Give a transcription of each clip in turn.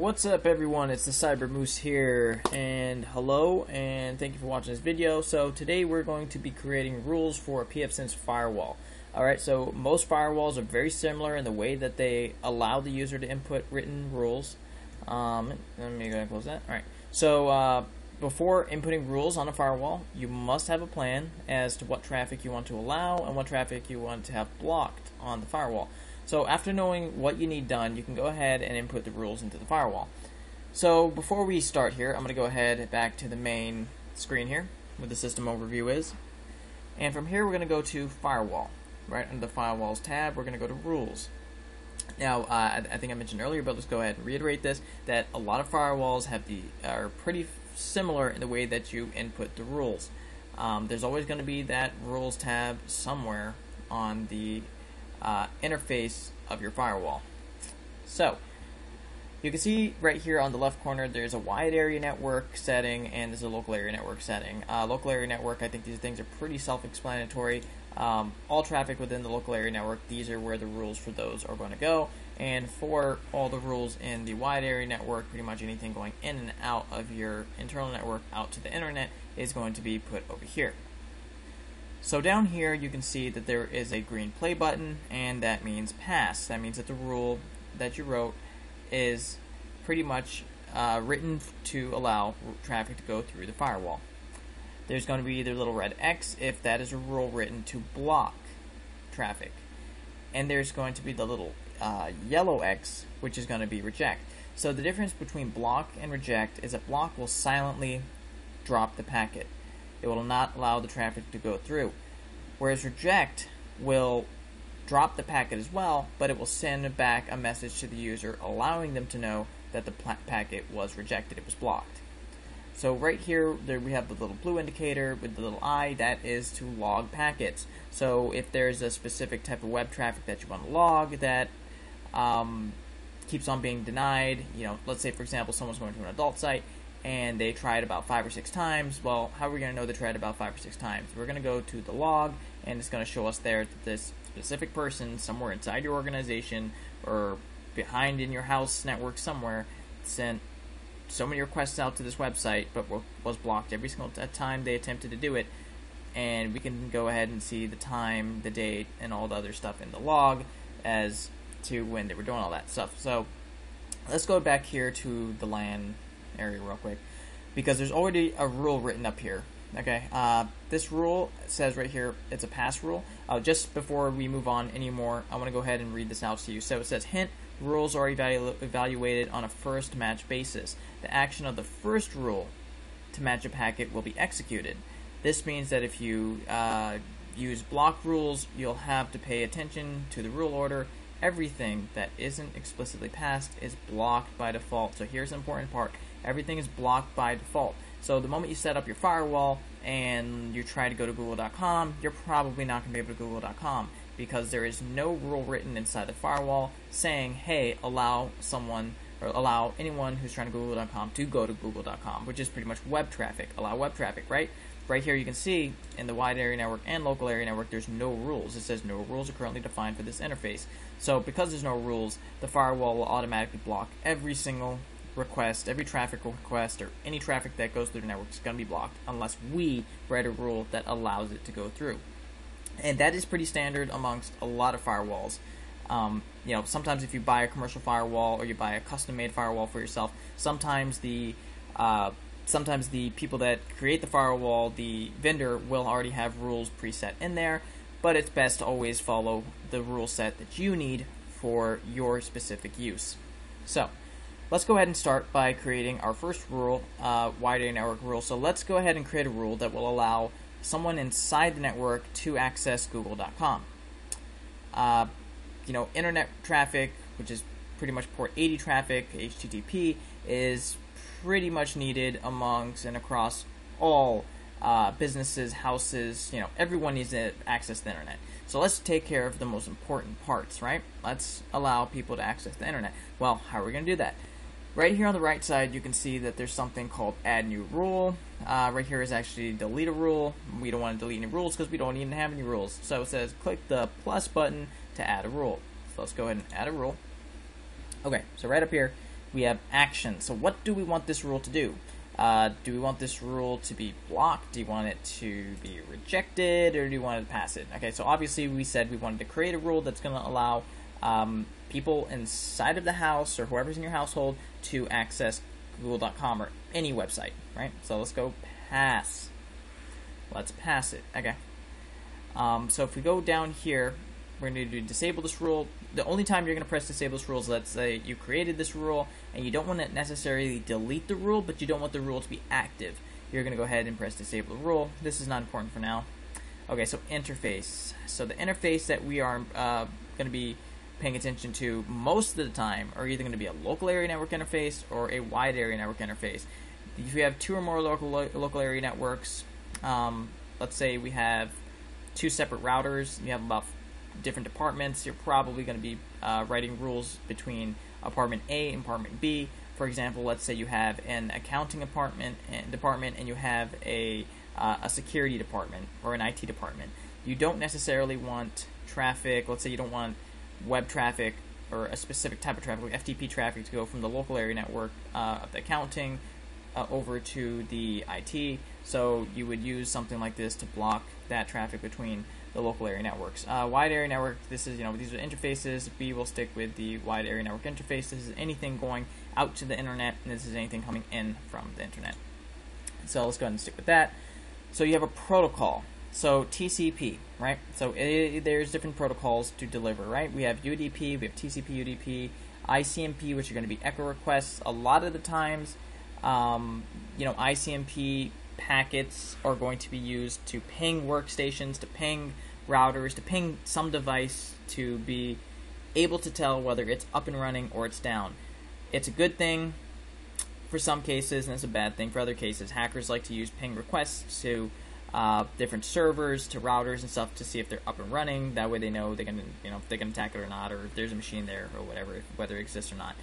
What's up everyone, it's the Cyber Moose here, and hello, and thank you for watching this video. So today we're going to be creating rules for a pfSense firewall. Alright, so most firewalls are very similar in the way that they allow the user to input written rules. Um, let me go ahead and close that. Alright, so uh, before inputting rules on a firewall, you must have a plan as to what traffic you want to allow and what traffic you want to have blocked on the firewall. So after knowing what you need done, you can go ahead and input the rules into the firewall. So before we start here, I'm going to go ahead back to the main screen here, where the system overview is. And from here, we're going to go to Firewall. Right under the Firewalls tab, we're going to go to Rules. Now, uh, I, think I mentioned earlier, but let's go ahead and reiterate this, that a lot of firewalls have the are pretty similar in the way that you input the rules. Um, there's always going to be that Rules tab somewhere on the uh, interface of your firewall. So, you can see right here on the left corner there's a wide area network setting and there's a local area network setting. Uh, local area network, I think these things are pretty self-explanatory. Um, all traffic within the local area network, these are where the rules for those are going to go. And for all the rules in the wide area network, pretty much anything going in and out of your internal network out to the internet is going to be put over here. So down here you can see that there is a green play button and that means pass. That means that the rule that you wrote is pretty much uh, written to allow traffic to go through the firewall. There's going to be the little red X if that is a rule written to block traffic. And there's going to be the little uh, yellow X which is going to be reject. So the difference between block and reject is that block will silently drop the packet. It will not allow the traffic to go through. Whereas reject will drop the packet as well, but it will send back a message to the user allowing them to know that the packet was rejected, it was blocked. So right here, there we have the little blue indicator with the little eye, that is to log packets. So if there's a specific type of web traffic that you want to log that um, keeps on being denied, you know, let's say for example someone's going to an adult site and they tried about five or six times. Well, how are we going to know they tried about five or six times? We're going to go to the log, and it's going to show us there that this specific person somewhere inside your organization or behind in your house network somewhere sent so many requests out to this website, but was blocked every single time they attempted to do it. And we can go ahead and see the time, the date, and all the other stuff in the log as to when they were doing all that stuff. So let's go back here to the LAN area real quick because there's already a rule written up here. Okay, uh, this rule says right here it's a pass rule. Uh, just before we move on anymore, I want to go ahead and read this out to you. So it says, hint, rules are evalu evaluated on a first match basis. The action of the first rule to match a packet will be executed. This means that if you uh, use block rules, you'll have to pay attention to the rule order. Everything that isn't explicitly passed is blocked by default. So here's an important part everything is blocked by default. So the moment you set up your firewall and you try to go to google.com, you're probably not going to be able to google.com because there is no rule written inside the firewall saying, hey, allow someone or allow anyone who's trying to google.com to go to google.com, which is pretty much web traffic, allow web traffic, right? Right here you can see in the wide area network and local area network there's no rules. It says no rules are currently defined for this interface. So because there's no rules, the firewall will automatically block every single request, every traffic request, or any traffic that goes through the network is going to be blocked unless we write a rule that allows it to go through. And that is pretty standard amongst a lot of firewalls. Um, you know, sometimes if you buy a commercial firewall or you buy a custom-made firewall for yourself, sometimes the uh, sometimes the people that create the firewall, the vendor, will already have rules preset in there. But it's best to always follow the rule set that you need for your specific use. So, Let's go ahead and start by creating our first rule, uh, wide area network rule. So let's go ahead and create a rule that will allow someone inside the network to access google.com. Uh, you know, internet traffic, which is pretty much port 80 traffic, HTTP, is pretty much needed amongst and across all uh, businesses, houses, you know, everyone needs to access the internet. So let's take care of the most important parts, right? Let's allow people to access the internet. Well, how are we going to do that? Right here on the right side, you can see that there's something called add new rule. Uh, right here is actually delete a rule. We don't want to delete any rules because we don't even have any rules. So it says click the plus button to add a rule. So let's go ahead and add a rule. Okay, so right up here, we have action. So what do we want this rule to do? Uh, do we want this rule to be blocked? Do you want it to be rejected, or do you want it to pass it? Okay, so obviously we said we wanted to create a rule that's going to allow um, people inside of the house or whoever's in your household to access Google.com or any website, right? So let's go pass. Let's pass it. Okay. Um, so if we go down here, we're going to do disable this rule. The only time you're going to press disable this rule is let's say you created this rule and you don't want to necessarily delete the rule, but you don't want the rule to be active. You're going to go ahead and press disable the rule. This is not important for now. Okay, so interface. So the interface that we are uh, going to be paying attention to most of the time are either going to be a local area network interface or a wide area network interface. If you have two or more local local area networks, um, let's say we have two separate routers, you have about different departments, you're probably going to be uh, writing rules between apartment A and apartment B. For example, let's say you have an accounting department and eh, department and you have a uh, a security department or an IT department. You don't necessarily want traffic. Let's say you don't want web traffic or a specific type of traffic, like FTP traffic, to go from the local area network uh, of the accounting uh, over to the IT. So you would use something like this to block that traffic between the local area networks. Uh, wide area network, this is, you know, these are interfaces. B will stick with the wide area network interface. This is anything going out to the internet, and this is anything coming in from the internet. So let's go ahead and stick with that. So you have a protocol. So TCP, right? So it, there's different protocols to deliver, right? We have UDP, we have TCP UDP, ICMP, which are going to be echo requests. A lot of the times, um, you know, ICMP packets are going to be used to ping workstations, to ping routers, to ping some device to be able to tell whether it's up and running or it's down. It's a good thing for some cases, and it's a bad thing for other cases. Hackers like to use ping requests to uh, different servers to routers and stuff to see if they're up and running. That way, they know they can, you know, if they can attack it or not, or if there's a machine there or whatever, whether it exists or not.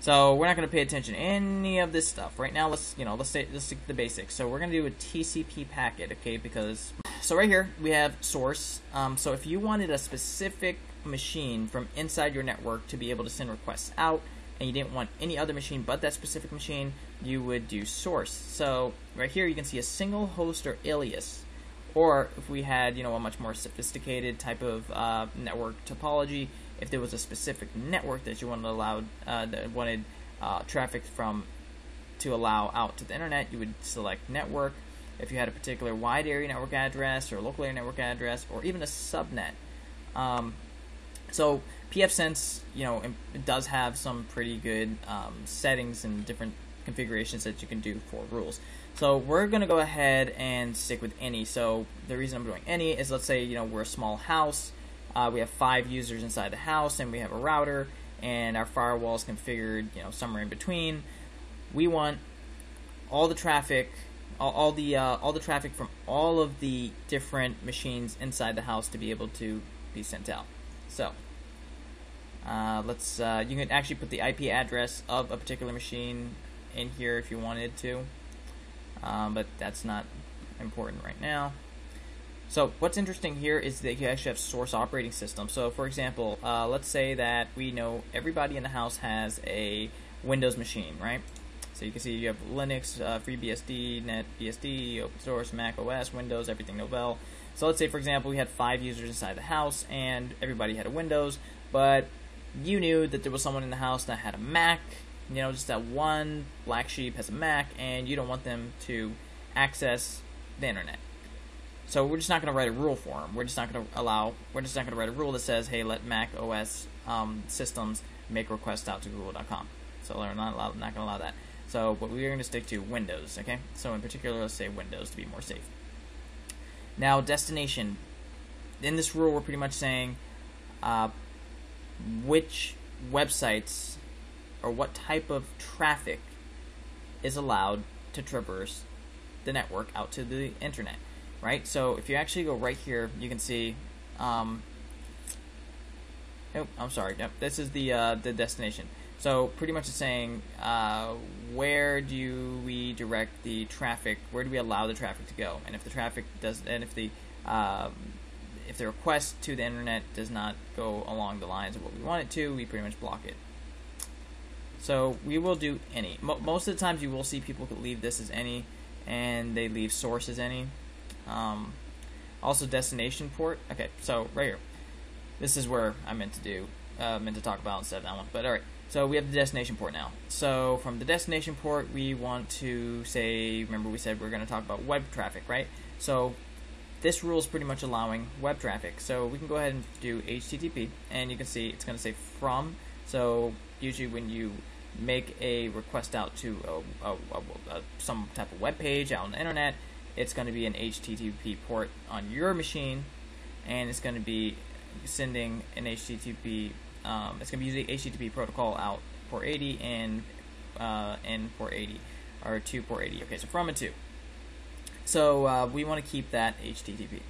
So we're not going to pay attention to any of this stuff right now. Let's, you know, let's say let's stick to the basics. So we're going to do a TCP packet, okay? Because so right here we have source. Um, so if you wanted a specific machine from inside your network to be able to send requests out, and you didn't want any other machine but that specific machine, you would do source. So right here you can see a single host or alias. Or if we had, you know, a much more sophisticated type of uh, network topology, if there was a specific network that you wanted allowed uh, that wanted uh, traffic from to allow out to the internet, you would select network. If you had a particular wide area network address or local area network address or even a subnet. Um, so pfSense, you know, it does have some pretty good um, settings and different configurations that you can do for rules. So we're going to go ahead and stick with any. So the reason I'm doing any is let's say, you know, we're a small house. Uh, we have five users inside the house and we have a router and our firewall is configured, you know, somewhere in between. We want all the traffic, all, all the uh, all the traffic from all of the different machines inside the house to be able to be sent out. So uh, let's uh, you can actually put the IP address of a particular machine in here if you wanted to um, but that's not important right now. So what's interesting here is that you actually have source operating system. So for example, uh, let's say that we know everybody in the house has a Windows machine, right? So you can see you have Linux, uh, FreeBSD, NetBSD, open source, Mac OS, Windows, everything Novell. So let's say, for example, we had five users inside the house and everybody had a Windows, but you knew that there was someone in the house that had a Mac you know, just that one black sheep has a Mac and you don't want them to access the internet. So we're just not going to write a rule for them. We're just not going to allow. We're just not going to write a rule that says, "Hey, let Mac OS um, systems make requests out to Google.com." So we're not allowed, not going to allow that. So, but we're going to stick to Windows. Okay. So in particular, let's say Windows to be more safe. Now, destination. In this rule, we're pretty much saying uh, which websites or what type of traffic is allowed to traverse the network out to the internet, right? So if you actually go right here, you can see. Um, oh, I'm sorry. Yep, this is the uh, the destination. So pretty much it's saying uh, where do we direct the traffic? Where do we allow the traffic to go? And if the traffic does, and if the um, if the request to the internet does not go along the lines of what we want it to, we pretty much block it. So we will do any. Mo most of the times you will see people leave this as any, and they leave source as any. Um, also destination port. Okay, so right here. This is where I meant to do, uh, meant to talk about instead of that one. But all right. So we have the destination port now. So from the destination port, we want to say, remember we said we are going to talk about web traffic, right? So this rule is pretty much allowing web traffic. So we can go ahead and do HTTP, and you can see it's going to say from. So usually when you make a request out to a, a, a, some type of web page out on the internet, it's going to be an HTTP port on your machine, and it's going to be sending an HTTP. Um, it's going to be using HTTP protocol out port 80 and uh, and port 80 or to port 80. Okay, so from and to. So uh, we want to keep that HTTP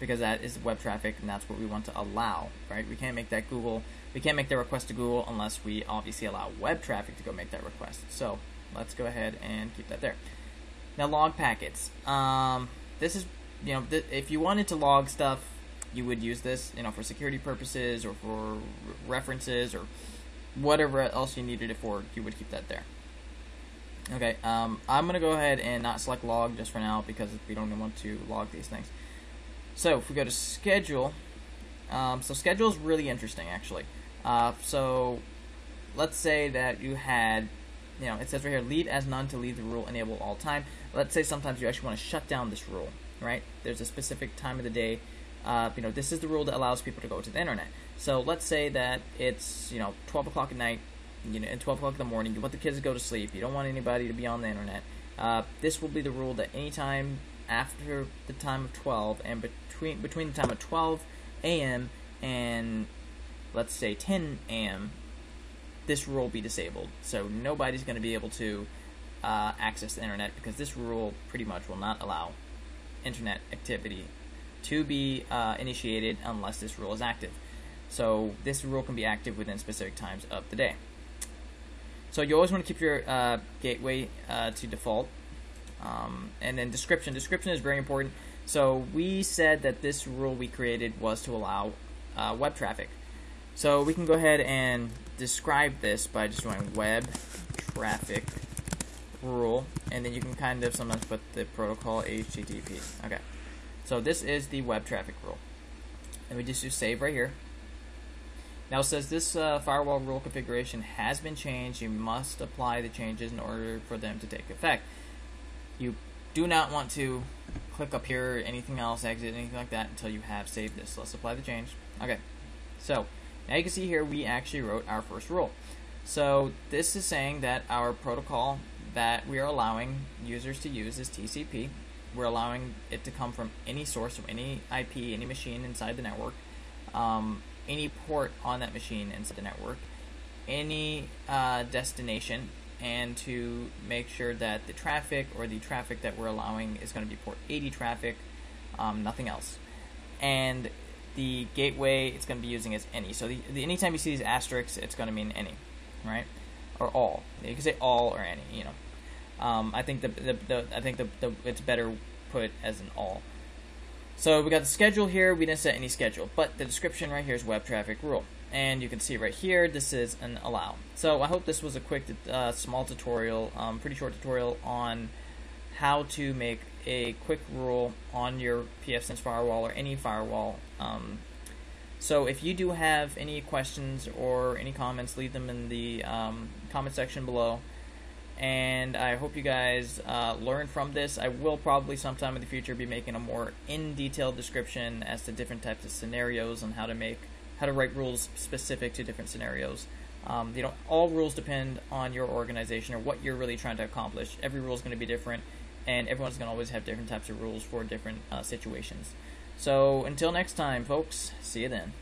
because that is web traffic and that's what we want to allow, right? We can't make that Google, we can't make the request to Google unless we obviously allow web traffic to go make that request. So let's go ahead and keep that there. Now log packets. Um, this is, you know, th if you wanted to log stuff, you would use this, you know, for security purposes or for references or whatever else you needed it for, you would keep that there. Okay, um, I'm going to go ahead and not select log just for now because we don't want to log these things. So if we go to schedule, um, so schedule is really interesting actually. Uh, so let's say that you had, you know, it says right here, lead as none to leave the rule enable all time. Let's say sometimes you actually want to shut down this rule, right? There's a specific time of the day. Uh, you know, this is the rule that allows people to go to the internet. So let's say that it's, you know, 12 o'clock at night, you know, at 12 o'clock in the morning, you want the kids to go to sleep, you don't want anybody to be on the internet. Uh, this will be the rule that anytime after the time of 12 and between between the time of 12 a.m. and let's say 10 a.m. this rule will be disabled. So nobody's going to be able to uh, access the internet because this rule pretty much will not allow internet activity to be uh, initiated unless this rule is active. So this rule can be active within specific times of the day. So you always want to keep your uh, gateway uh, to default um, and then description. Description is very important. So we said that this rule we created was to allow uh, web traffic. So we can go ahead and describe this by just doing web traffic rule, and then you can kind of sometimes put the protocol HTTP. Okay, so this is the web traffic rule. And we just do save right here. Now it says this uh, firewall rule configuration has been changed. You must apply the changes in order for them to take effect you do not want to click up here anything else, exit, anything like that until you have saved this. Let's apply the change. Okay, so now you can see here we actually wrote our first rule. So this is saying that our protocol that we are allowing users to use is TCP. We're allowing it to come from any source, from any IP, any machine inside the network, um, any port on that machine inside the network, any uh, destination, and to make sure that the traffic or the traffic that we're allowing is going to be port 80 traffic, um, nothing else. And the gateway it's going to be using is any. So the, the, anytime you see these asterisks, it's going to mean any, right? Or all. You can say all or any. You know, um, I think the, the, the I think the, the it's better put as an all. So we got the schedule here. We didn't set any schedule, but the description right here is web traffic rule. And you can see right here this is an allow. So I hope this was a quick uh, small tutorial um, pretty short tutorial on how to make a quick rule on your pfSense firewall or any firewall um, so if you do have any questions or any comments leave them in the um, comment section below and I hope you guys uh, learn from this. I will probably sometime in the future be making a more in detailed description as to different types of scenarios and how to make how to write rules specific to different scenarios. Um, you know, all rules depend on your organization or what you're really trying to accomplish. Every rule is going to be different, and everyone's going to always have different types of rules for different uh, situations. So until next time, folks, see you then.